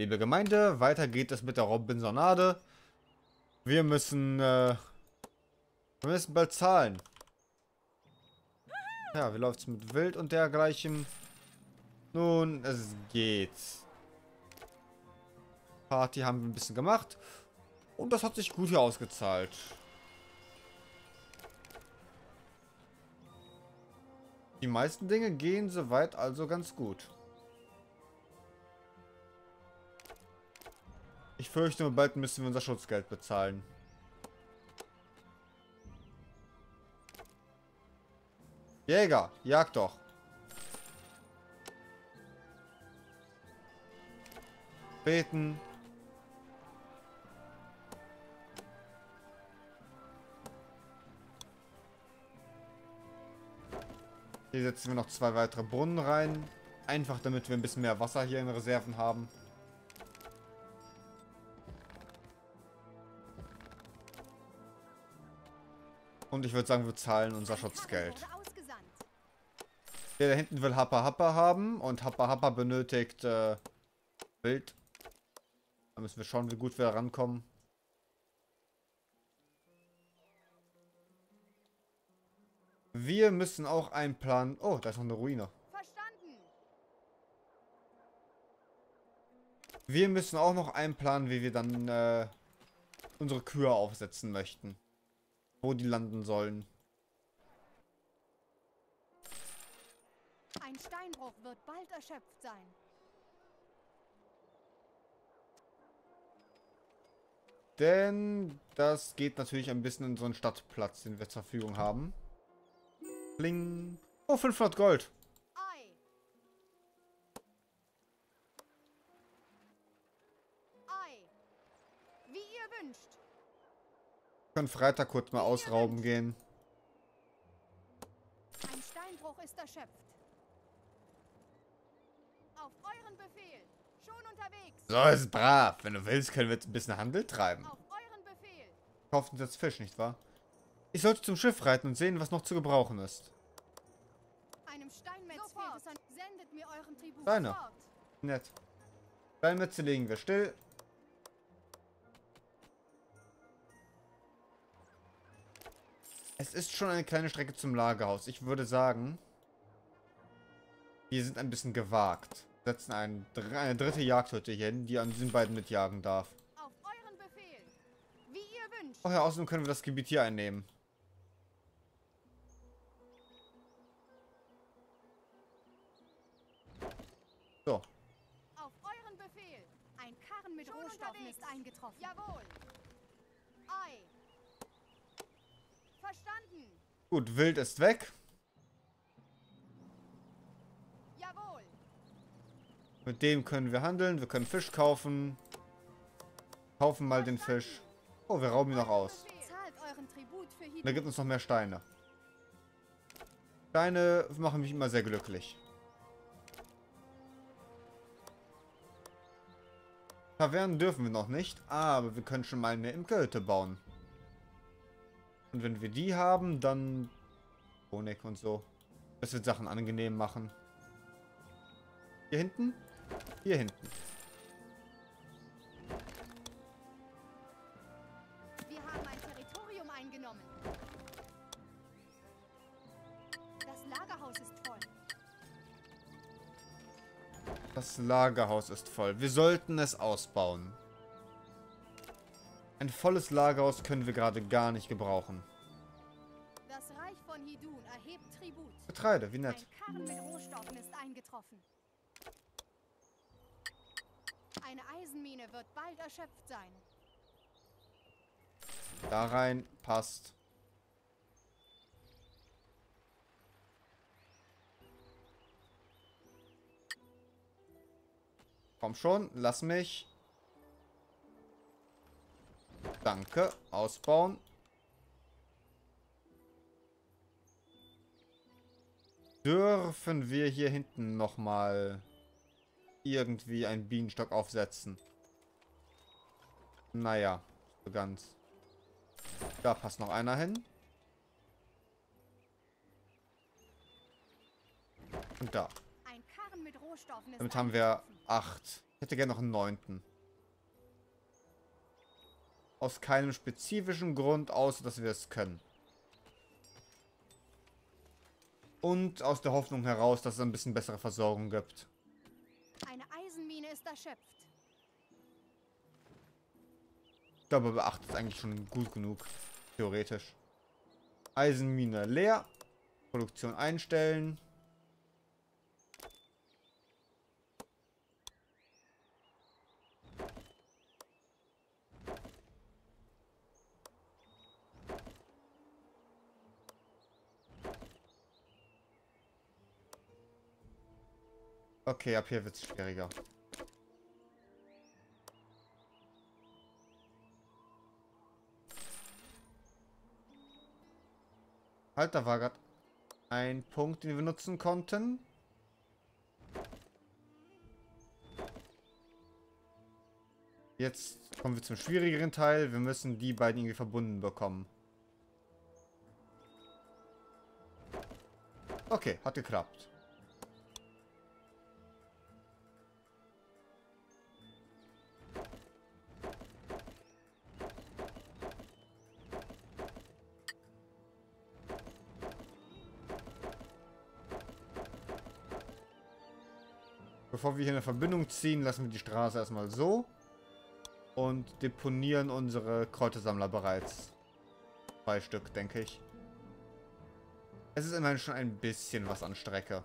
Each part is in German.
Liebe Gemeinde, weiter geht es mit der Robinsonade. Wir müssen, äh, wir müssen bald zahlen. Ja, wie läuft's mit Wild und dergleichen? Nun, es geht. Party haben wir ein bisschen gemacht. Und das hat sich gut hier ausgezahlt. Die meisten Dinge gehen soweit also ganz gut. Ich fürchte, bald müssen wir unser Schutzgeld bezahlen. Jäger, jag doch. Beten. Hier setzen wir noch zwei weitere Brunnen rein. Einfach damit wir ein bisschen mehr Wasser hier in Reserven haben. Und ich würde sagen, wir zahlen unser Schutzgeld. Der da hinten will Happa Happa haben. Und Happa Happa benötigt äh, Wild. Da müssen wir schauen, wie gut wir da rankommen. Wir müssen auch einplanen. Oh, da ist noch eine Ruine. Verstanden. Wir müssen auch noch einplanen, wie wir dann äh, unsere Kühe aufsetzen möchten. Wo die landen sollen. Ein Steinbruch wird bald erschöpft sein. Denn das geht natürlich ein bisschen in so einen Stadtplatz, den wir zur Verfügung haben. Bling. Oh, 500 Gold. Können Freitag kurz mal ausrauben gehen. Ein Steinbruch ist erschöpft. Auf euren Befehl. Schon unterwegs. So, ist brav. Wenn du willst, können wir jetzt ein bisschen Handel treiben. Auf euren Befehl. Kauft uns jetzt Fisch, nicht wahr? Ich sollte zum Schiff reiten und sehen, was noch zu gebrauchen ist. Einem Steinmetz fehlt es an... Sendet mir euren Tribut Deine. Nett. Steinmetze legen wir still. Es ist schon eine kleine Strecke zum Lagerhaus. Ich würde sagen, wir sind ein bisschen gewagt. Setzen ein, eine dritte Jagdhütte hier hin, die an diesen beiden mitjagen darf. Ach ja, außerdem können wir das Gebiet hier einnehmen. So. Auf euren Befehl. Ein Karren mit Rohstoffen ist eingetroffen. Jawohl. Ei. Verstanden. Gut, Wild ist weg. Jawohl. Mit dem können wir handeln. Wir können Fisch kaufen. Kaufen mal den Fisch. Oh, wir rauben ihn noch aus. Da gibt uns noch mehr Steine. Steine machen mich immer sehr glücklich. Tavernen dürfen wir noch nicht, aber wir können schon mal eine Imkerhütte bauen. Und wenn wir die haben, dann Honig und so. Das wird Sachen angenehm machen. Hier hinten? Hier hinten. Wir haben ein Territorium eingenommen. Das Lagerhaus ist voll. Das Lagerhaus ist voll. Wir sollten es ausbauen. Ein volles Lagerhaus können wir gerade gar nicht gebrauchen. Das Reich von Hidun erhebt Tribut. Getreide, wie nett. Ein Karren mit Rohstoffen ist eingetroffen. Eine Eisenmine wird bald erschöpft sein. Da rein, passt. Komm schon, lass mich. Danke, ausbauen. Dürfen wir hier hinten nochmal irgendwie einen Bienenstock aufsetzen? Naja, so ganz. Da passt noch einer hin. Und da. Damit haben wir acht. Ich hätte gerne noch einen neunten. Aus keinem spezifischen Grund, außer dass wir es können. Und aus der Hoffnung heraus, dass es ein bisschen bessere Versorgung gibt. Eine Eisenmine ist erschöpft. Ich glaube, beachtet eigentlich schon gut genug. Theoretisch. Eisenmine leer. Produktion einstellen. Okay, ab hier wird es schwieriger. Halt, da war gerade ein Punkt, den wir nutzen konnten. Jetzt kommen wir zum schwierigeren Teil. Wir müssen die beiden irgendwie verbunden bekommen. Okay, hat geklappt. Bevor wir hier eine Verbindung ziehen, lassen wir die Straße erstmal so. Und deponieren unsere Kräutersammler bereits. Zwei Stück, denke ich. Es ist immerhin schon ein bisschen was an Strecke.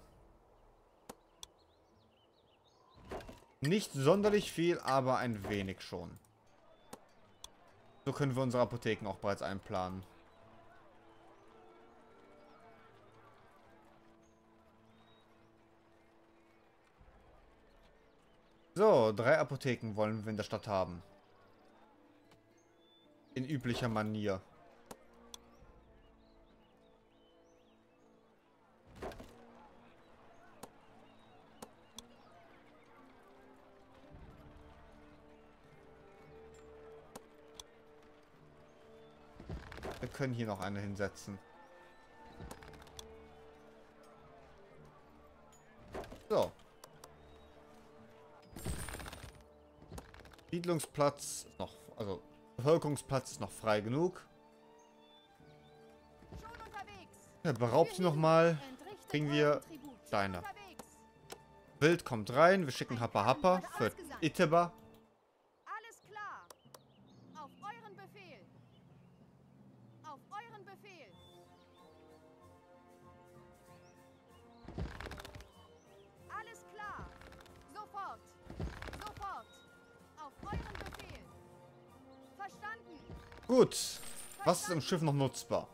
Nicht sonderlich viel, aber ein wenig schon. So können wir unsere Apotheken auch bereits einplanen. So, drei Apotheken wollen wir in der Stadt haben. In üblicher Manier. Wir können hier noch eine hinsetzen. Siedlungsplatz noch, also Bevölkerungsplatz ist noch frei genug. Ja, beraubt sie nochmal. Kriegen wir Steine. Wild kommt rein. Wir schicken Happa Happa für Iteba. Im Schiff noch nutzbar?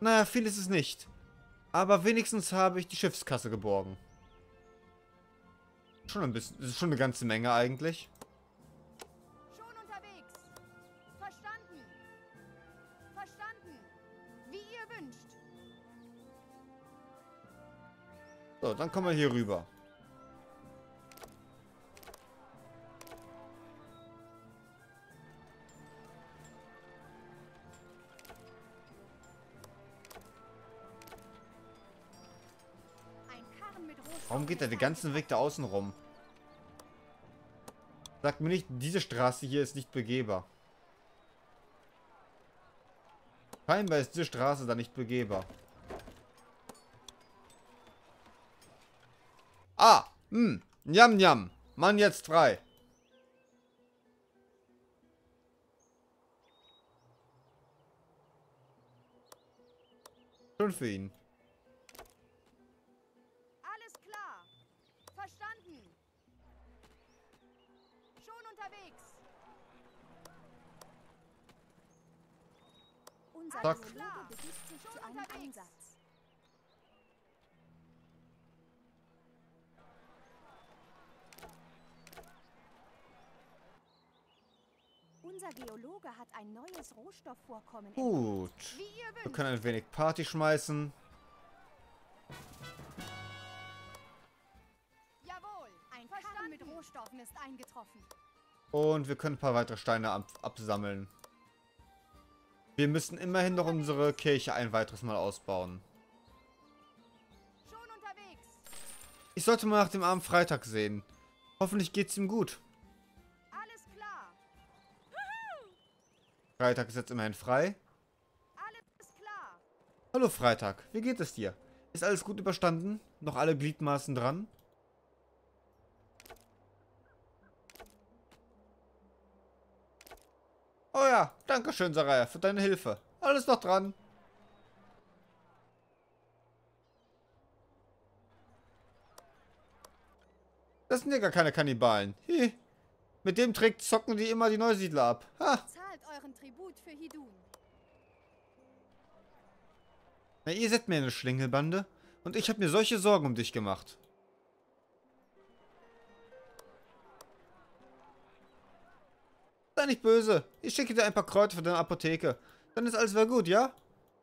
Naja, viel ist es nicht. Aber wenigstens habe ich die Schiffskasse geborgen. Schon ein bisschen. Das ist schon eine ganze Menge eigentlich. Schon unterwegs. Verstanden. Verstanden. Wie ihr wünscht. So, dann kommen wir hier rüber. Geht er den ganzen Weg da außen rum? Sagt mir nicht, diese Straße hier ist nicht begehbar. Scheinbar ist diese Straße da nicht begehbar. Ah! Hm. Njam, njam. Mann, jetzt frei. Schon für ihn. Zack. Unser Geologe hat ein neues Rohstoffvorkommen. Gut. Wir können ein wenig Party schmeißen. Jawohl. Ein Karren mit Rohstoffen ist eingetroffen. Und wir können ein paar weitere Steine ab absammeln. Wir müssen immerhin noch unsere Kirche ein weiteres Mal ausbauen. Schon unterwegs. Ich sollte mal nach dem armen Freitag sehen. Hoffentlich geht's ihm gut. Alles klar. Freitag ist jetzt immerhin frei. Alles klar. Hallo Freitag, wie geht es dir? Ist alles gut überstanden? Noch alle Gliedmaßen dran? Oh ja, danke schön, Saraya, für deine Hilfe. Alles noch dran. Das sind ja gar keine Kannibalen. Hi. Mit dem Trick zocken die immer die Neusiedler ab. Ha. Zahlt euren Tribut für Hidun. Na, ihr seid mir eine Schlingelbande. Und ich habe mir solche Sorgen um dich gemacht. Sei nicht böse. Ich schicke dir ein paar Kräuter für deine Apotheke. Dann ist alles wieder gut, ja?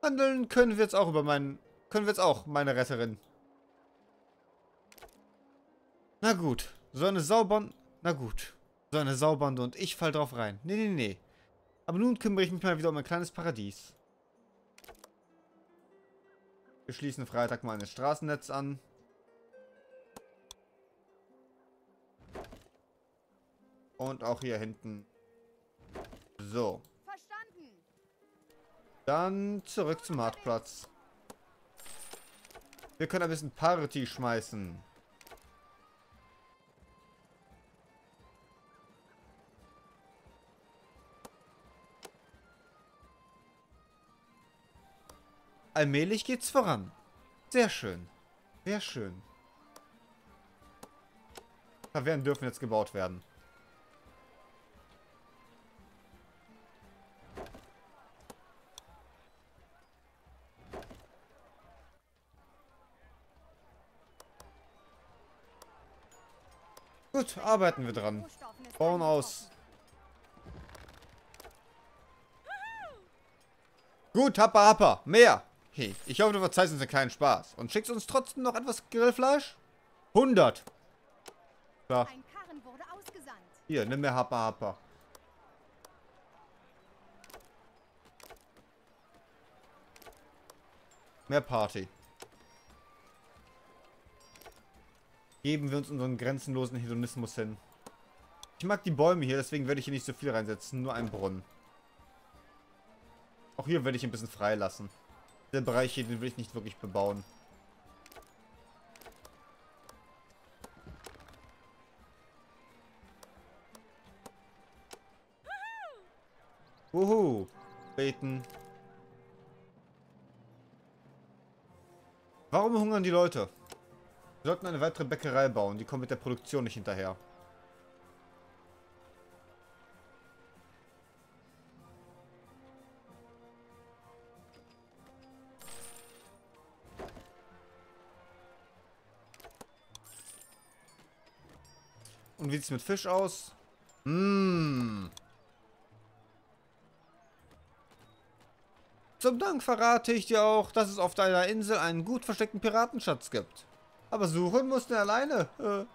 Handeln können wir jetzt auch über meinen... Können wir jetzt auch, meine Retterin. Na gut. So eine Saubern... Na gut. So eine Saubernde und ich fall drauf rein. Nee, nee, nee. Aber nun kümmere ich mich mal wieder um ein kleines Paradies. Wir schließen Freitag mal ein Straßennetz an. Und auch hier hinten. So. Verstanden. Dann zurück zum Marktplatz. Wir können ein bisschen Party schmeißen. Allmählich geht's voran. Sehr schön. Sehr schön. Tavernen dürfen jetzt gebaut werden. Gut, arbeiten wir dran. Bauen aus. Gut, Happa Happa. Mehr. Hey, ich hoffe, du verzeihst uns den kleinen Spaß. Und schickst uns trotzdem noch etwas Grillfleisch? 100. So, Ein Karren wurde ausgesandt. hier, nimm mir Happa Happa. Mehr Party. Geben wir uns unseren grenzenlosen Hedonismus hin. Ich mag die Bäume hier, deswegen werde ich hier nicht so viel reinsetzen. Nur einen Brunnen. Auch hier werde ich ein bisschen freilassen. Der Bereich hier, den will ich nicht wirklich bebauen. Wuhu. Beten. Warum hungern die Leute? Wir sollten eine weitere Bäckerei bauen. Die kommen mit der Produktion nicht hinterher. Und wie sieht's mit Fisch aus? Mmh. Zum Dank verrate ich dir auch, dass es auf deiner Insel einen gut versteckten Piratenschatz gibt. Aber suchen musst du alleine. Äh, Aus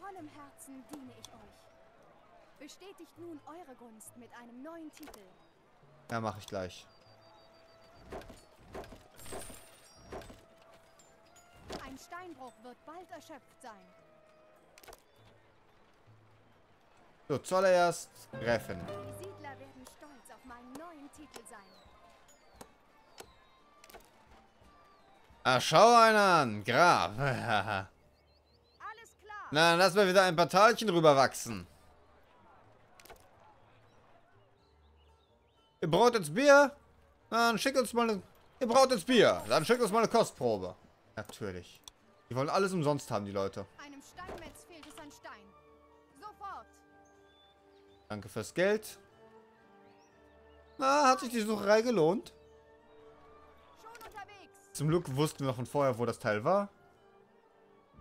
vollem Herzen diene ich euch. Bestätigt nun eure Gunst mit einem neuen Titel. ja, mache ich gleich. Ein Steinbruch wird bald erschöpft sein. So, zuallererst Gräfin. Die Siedler werden stolz auf meinen neuen Titel sein. Ah, schau einen an. Graf. Na, dann lass mal wieder ein paar Talchen rüberwachsen. Ihr braucht jetzt Bier? Dann schick uns mal eine... Ihr braucht jetzt Bier. Dann schickt uns mal eine Kostprobe. Natürlich. Die wollen alles umsonst haben, die Leute. Einem Steinmetz fehlt es an Stein. Sofort. Danke fürs Geld. Na, hat sich die Sucherei gelohnt? Zum Glück wussten wir von vorher, wo das Teil war.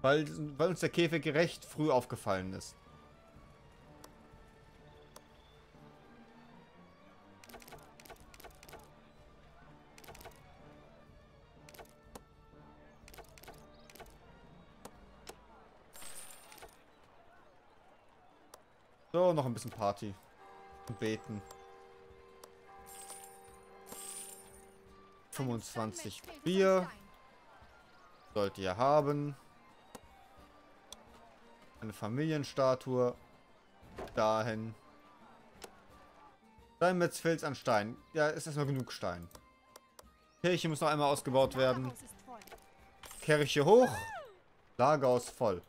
Weil, weil uns der Käfig recht früh aufgefallen ist. So, noch ein bisschen Party. Und beten. 25 Steinmetz fehlt es an Bier. Sollt ihr haben. Eine Familienstatue. Dahin. Steinmetzfels an Stein. Ja, ist erstmal genug Stein. Kirche muss noch einmal ausgebaut werden. Kirche hoch. Lagerhaus voll.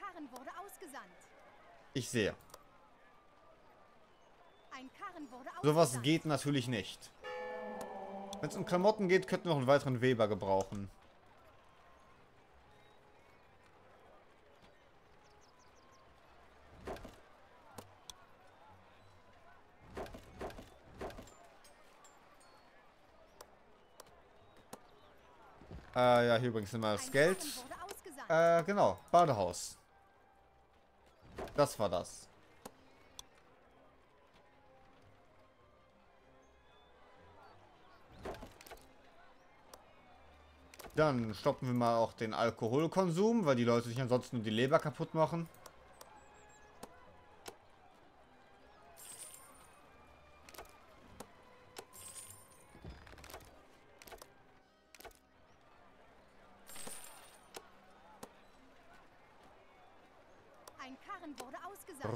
Karren wurde ausgesandt. Ich sehe. Sowas geht natürlich nicht. Wenn es um Klamotten geht, könnten wir noch einen weiteren Weber gebrauchen. Äh, ja, hier übrigens immer das Geld. Äh, genau. Badehaus. Das war das. Dann stoppen wir mal auch den Alkoholkonsum, weil die Leute sich ansonsten nur die Leber kaputt machen.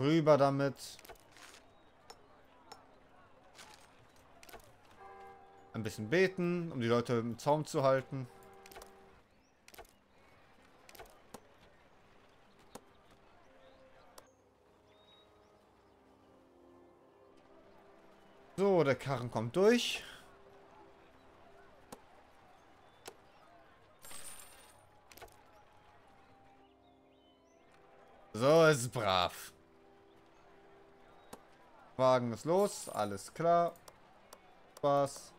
Rüber damit. Ein bisschen beten, um die Leute im Zaum zu halten. So, der Karren kommt durch. So, ist brav. Wagen ist los, alles klar. Spaß.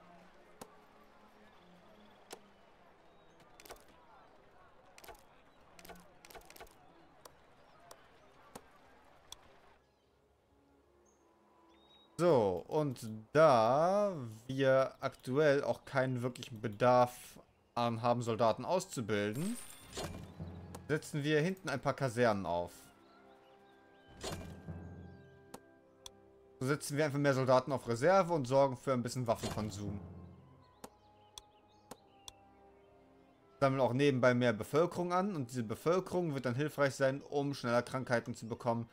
So, und da wir aktuell auch keinen wirklichen Bedarf an haben, Soldaten auszubilden, setzen wir hinten ein paar Kasernen auf. So setzen wir einfach mehr Soldaten auf Reserve und sorgen für ein bisschen Waffenkonsum. Sammeln auch nebenbei mehr Bevölkerung an und diese Bevölkerung wird dann hilfreich sein, um schneller Krankheiten zu bekommen,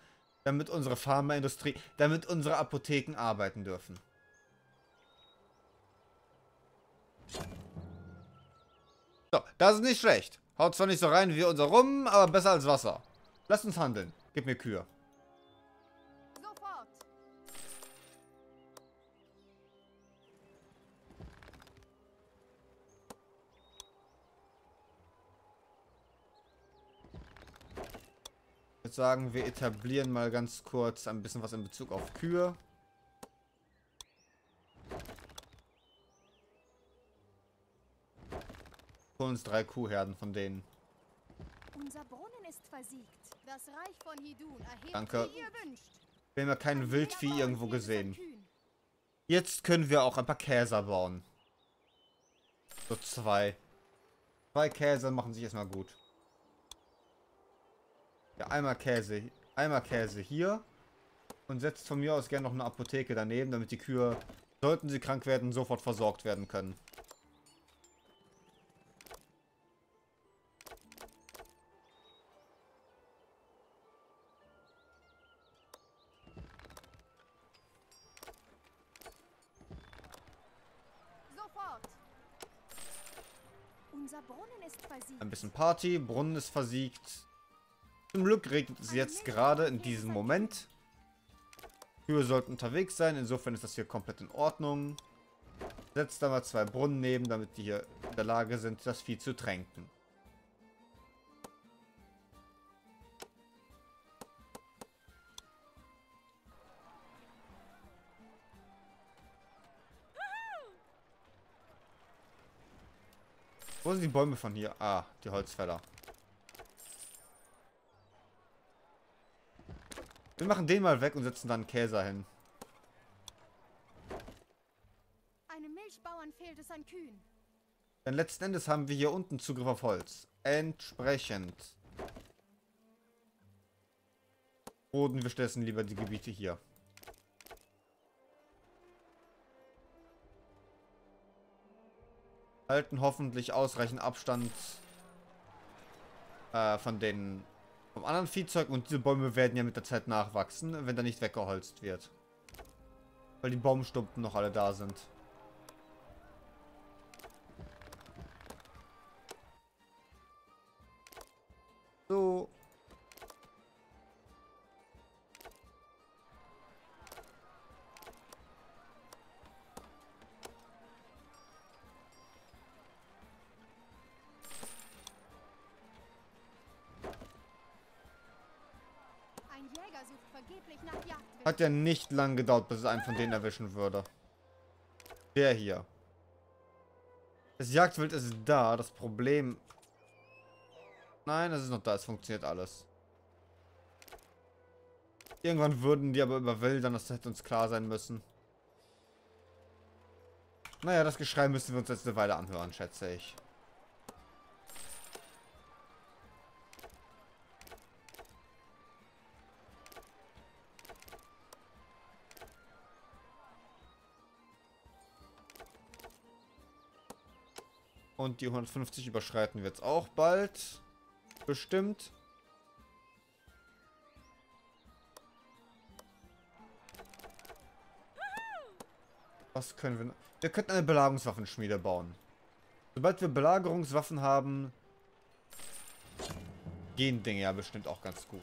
damit unsere Pharmaindustrie, damit unsere Apotheken arbeiten dürfen. So, das ist nicht schlecht. Haut zwar nicht so rein wie unser Rum, aber besser als Wasser. Lasst uns handeln. Gib mir Kühe. Würde sagen, wir etablieren mal ganz kurz ein bisschen was in Bezug auf Kühe. Holen uns drei Kuhherden von denen. Unser Brunnen ist versiegt. Das Reich von Hidun erhebt, Danke. wie ihr wünscht. Wir haben ja kein Wildvieh irgendwo gesehen. Jetzt können wir auch ein paar Käser bauen. So zwei. Zwei Käse machen sich erstmal gut. Ja, einmal Käse. Einmal Käse hier. Und setzt von mir aus gerne noch eine Apotheke daneben, damit die Kühe, sollten sie krank werden, sofort versorgt werden können. Ein bisschen Party, Brunnen ist versiegt. Zum Glück regnet es jetzt gerade in diesem Moment. Kühe sollten unterwegs sein, insofern ist das hier komplett in Ordnung. Setzt da mal zwei Brunnen neben, damit die hier in der Lage sind, das Vieh zu tränken. Wo sind die Bäume von hier? Ah, die Holzfäller. Wir machen den mal weg und setzen dann Käse hin. Einem Milchbauern fehlt es an Kühen. Denn letzten Endes haben wir hier unten Zugriff auf Holz. Entsprechend. Boden wir stattdessen lieber die Gebiete hier. Halten hoffentlich ausreichend Abstand Äh, von den... Vom anderen Viehzeug und diese Bäume werden ja mit der Zeit nachwachsen, wenn da nicht weggeholzt wird. Weil die Baumstumpen noch alle da sind. Hat ja nicht lang gedauert, bis es einen von denen erwischen würde. Der hier. Das Jagdwild ist da. Das Problem... Nein, es ist noch da. Es funktioniert alles. Irgendwann würden die aber überwildern. Das hätte uns klar sein müssen. Naja, das Geschrei müssen wir uns jetzt eine Weile anhören, schätze ich. Und die 150 überschreiten wir jetzt auch bald. Bestimmt. Was können wir... Wir könnten eine Belagerungswaffenschmiede bauen. Sobald wir Belagerungswaffen haben, gehen Dinge ja bestimmt auch ganz gut.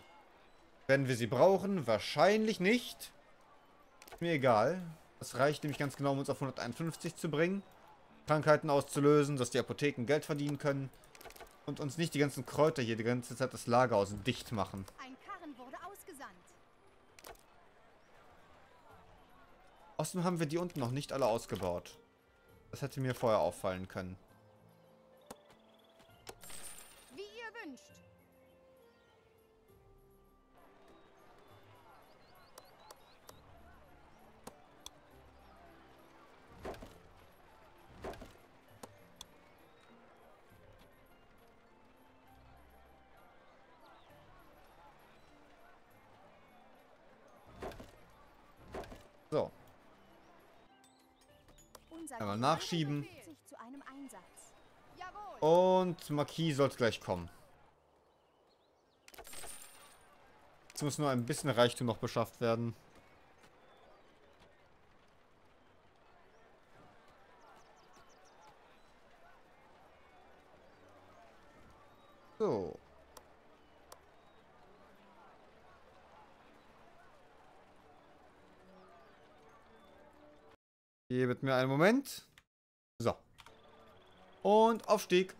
Werden wir sie brauchen? Wahrscheinlich nicht. Mir egal. Das reicht nämlich ganz genau, um uns auf 151 zu bringen. Krankheiten auszulösen, dass die Apotheken Geld verdienen können und uns nicht die ganzen Kräuter hier die ganze Zeit das Lager aus dicht machen. Ein Karren wurde ausgesandt. Außerdem haben wir die unten noch nicht alle ausgebaut. Das hätte mir vorher auffallen können. Einmal nachschieben. Und Marquis sollte gleich kommen. Jetzt muss nur ein bisschen Reichtum noch beschafft werden. So. Mir einen Moment. So. Und Aufstieg.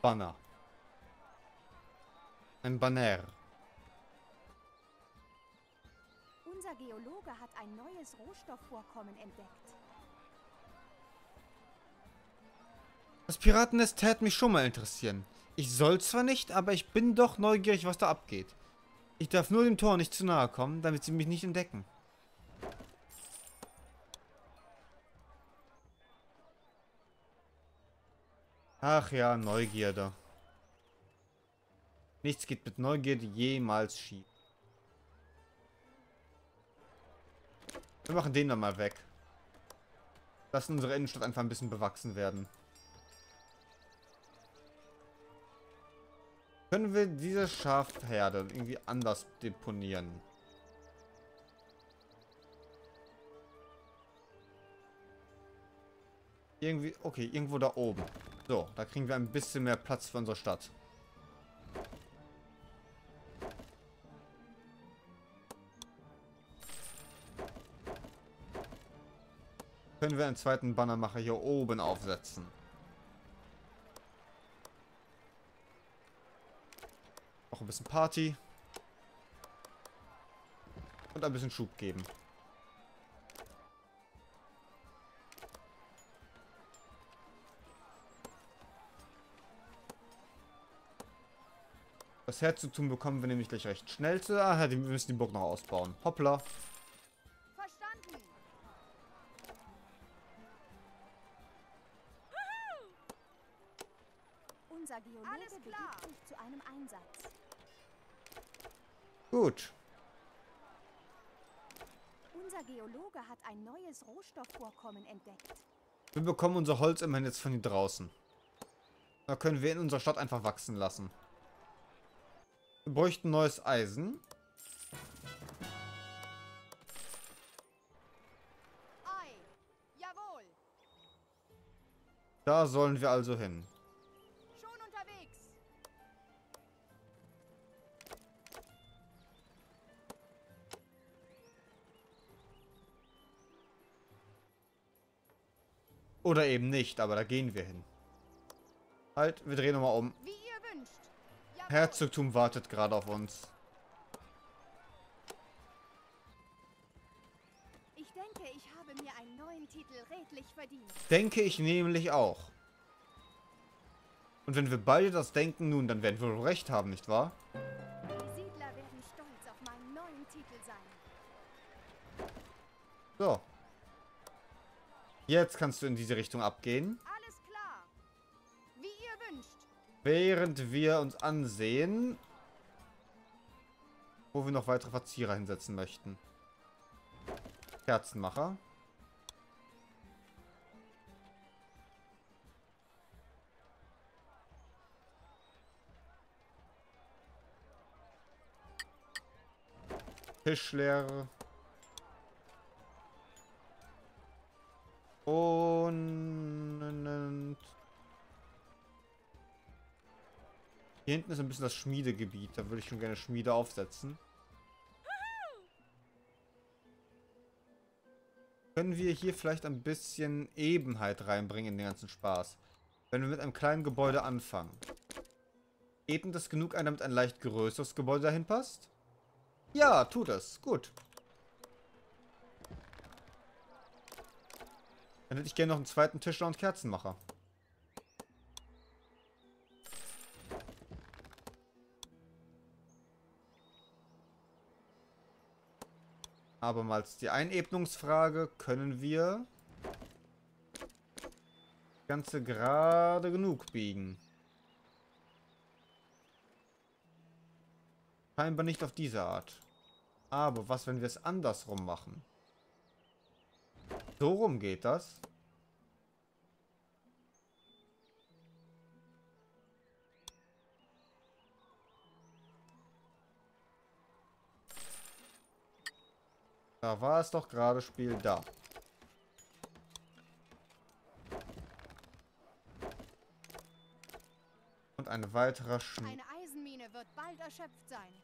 Banner. Ein Banner. Unser Geologe hat ein neues Rohstoffvorkommen entdeckt. Das Piratennest täte mich schon mal interessieren. Ich soll zwar nicht, aber ich bin doch neugierig, was da abgeht. Ich darf nur dem Tor nicht zu nahe kommen, damit sie mich nicht entdecken. Ach ja, Neugierde. Nichts geht mit Neugierde jemals schief. Wir machen den dann mal weg. Lassen unsere Innenstadt einfach ein bisschen bewachsen werden. Können wir diese Schafherde irgendwie anders deponieren? Irgendwie, okay, irgendwo da oben. So, da kriegen wir ein bisschen mehr Platz für unsere Stadt. Können wir einen zweiten Bannermacher hier oben aufsetzen. Auch ein bisschen Party. Und ein bisschen Schub geben. Das Herz-zu-tun bekommen wir nämlich gleich recht schnell zu. Ah, wir müssen die Burg noch ausbauen. Hoppla. Verstanden. Unser Geologe Alles klar. sich zu einem Einsatz. Gut. Unser Geologe hat ein neues Rohstoffvorkommen entdeckt. Wir bekommen unser Holz immerhin jetzt von hier draußen. Da können wir in unserer Stadt einfach wachsen lassen. Wir bräuchten neues Eisen. Da sollen wir also hin. Schon unterwegs. Oder eben nicht, aber da gehen wir hin. Halt, wir drehen nochmal um. Herzogtum wartet gerade auf uns. Ich denke, ich habe mir einen neuen Titel redlich verdient. Denke ich nämlich auch. Und wenn wir beide das denken, nun, dann werden wir wohl recht haben, nicht wahr? Die Siedler werden stolz auf meinen neuen Titel sein. So. Jetzt kannst du in diese Richtung abgehen. Während wir uns ansehen, wo wir noch weitere Verzieher hinsetzen möchten. Kerzenmacher. Tischlehre. Und Hier hinten ist ein bisschen das Schmiedegebiet. Da würde ich schon gerne Schmiede aufsetzen. Können wir hier vielleicht ein bisschen Ebenheit reinbringen in den ganzen Spaß? Wenn wir mit einem kleinen Gebäude anfangen. Eben das genug ein, damit ein leicht größeres Gebäude dahin passt? Ja, tut es. Gut. Dann hätte ich gerne noch einen zweiten Tischler und Kerzenmacher. Abermals die Einebnungsfrage. Können wir das Ganze gerade genug biegen? Scheinbar nicht auf diese Art. Aber was, wenn wir es andersrum machen? So rum geht das. Da war es doch gerade Spiel da. Und ein weiterer Schnee. Eine Eisenmine wird bald erschöpft sein.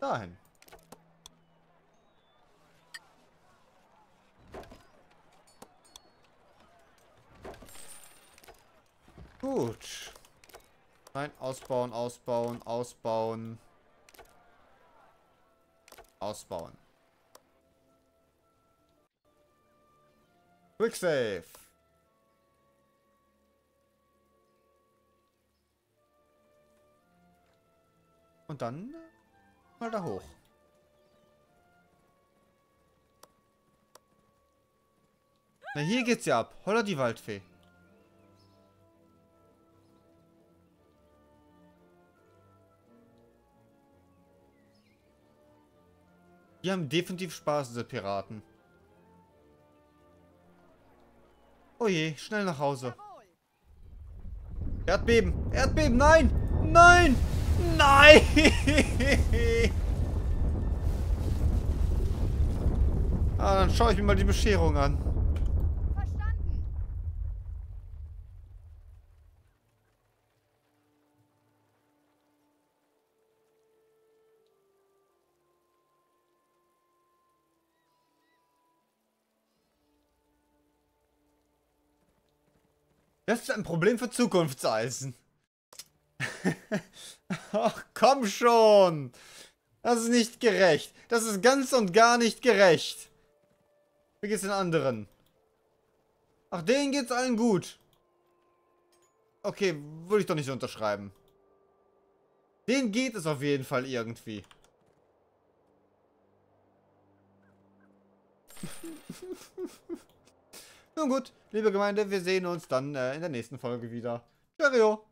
Dahin. Gut. Nein, ausbauen, ausbauen, ausbauen. Ausbauen. Quick Save. Und dann mal da hoch. Na, hier geht's ja ab. Holla die Waldfee. Die haben definitiv Spaß, diese Piraten. Oh je, schnell nach Hause. Erdbeben! Erdbeben! Nein! Nein! Nein! ah, dann schaue ich mir mal die Bescherung an. Das ist ein Problem für Zukunftseisen. Ach, komm schon. Das ist nicht gerecht. Das ist ganz und gar nicht gerecht. Wie geht's den anderen? Ach, denen geht's allen gut. Okay, würde ich doch nicht unterschreiben. Den geht es auf jeden Fall irgendwie. Nun gut, liebe Gemeinde, wir sehen uns dann äh, in der nächsten Folge wieder. Cheerio!